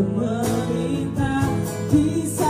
Ku meminta kisah